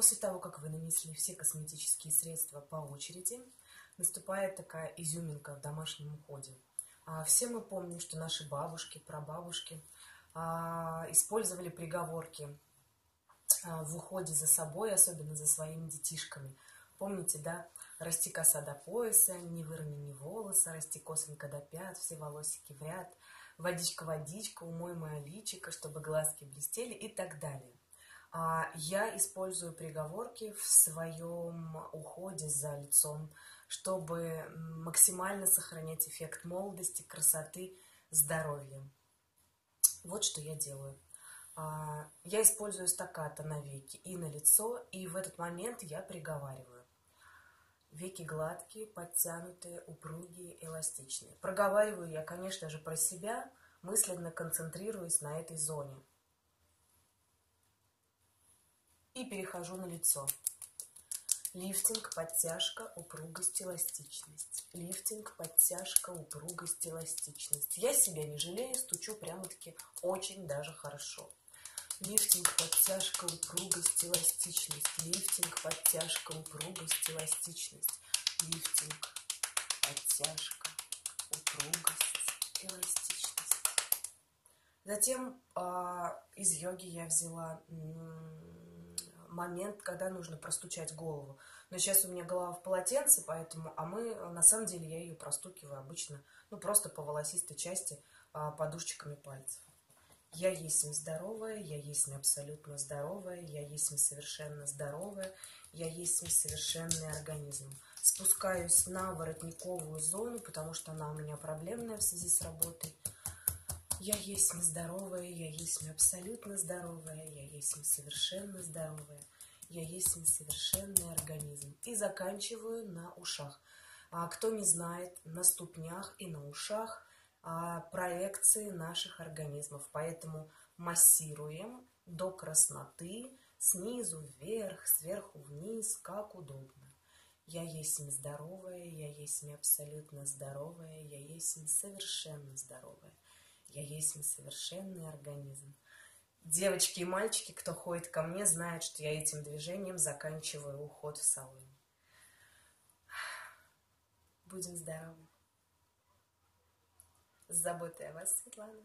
После того, как вы нанесли все косметические средства по очереди, наступает такая изюминка в домашнем уходе. А, все мы помним, что наши бабушки, прабабушки а, использовали приговорки а, в уходе за собой, особенно за своими детишками. Помните, да? Расти коса до пояса, не выровни ни волоса, расти косонька до пят, все волосики в ряд, водичка, водичка, умой мое личико, чтобы глазки блестели и так далее. А, я использую приговорки в своем уходе за лицом, чтобы максимально сохранять эффект молодости, красоты, здоровья. Вот что я делаю. А, я использую стаката на веки и на лицо, и в этот момент я приговариваю. Веки гладкие, подтянутые, упругие, эластичные. Проговариваю я, конечно же, про себя, мысленно концентрируясь на этой зоне – и перехожу на лицо. Лифтинг, подтяжка, упругость, эластичность. Лифтинг, подтяжка, упругость, эластичность. Я себя не жалею, стучу прямо-таки очень даже хорошо. Лифтинг, подтяжка, упругость, эластичность. Лифтинг, подтяжка, упругость, эластичность. Лифтинг, подтяжка, упругость, эластичность. Затем э, из йоги я взяла момент, когда нужно простучать голову. Но сейчас у меня голова в полотенце, поэтому, а мы, на самом деле, я ее простукиваю обычно, ну, просто по волосистой части а, подушечками пальцев. Я есть здоровая, я есть абсолютно здоровая, я есть совершенно здоровая, я есть совершенный организм. Спускаюсь на воротниковую зону, потому что она у меня проблемная в связи с работой. Я есть нездоровая, я есть абсолютно здоровая, я есть совершенно здоровая, я есть совершенный организм. И заканчиваю на ушах. А кто не знает, на ступнях и на ушах а, проекции наших организмов. Поэтому массируем до красноты, снизу вверх, сверху вниз, как удобно. Я есть здоровая, я есть абсолютно здоровая, я есть совершенно здоровая. Я есть совершенный организм. Девочки и мальчики, кто ходит ко мне, знают, что я этим движением заканчиваю уход в салон. Будем здоровы. С заботой о вас, Светлана.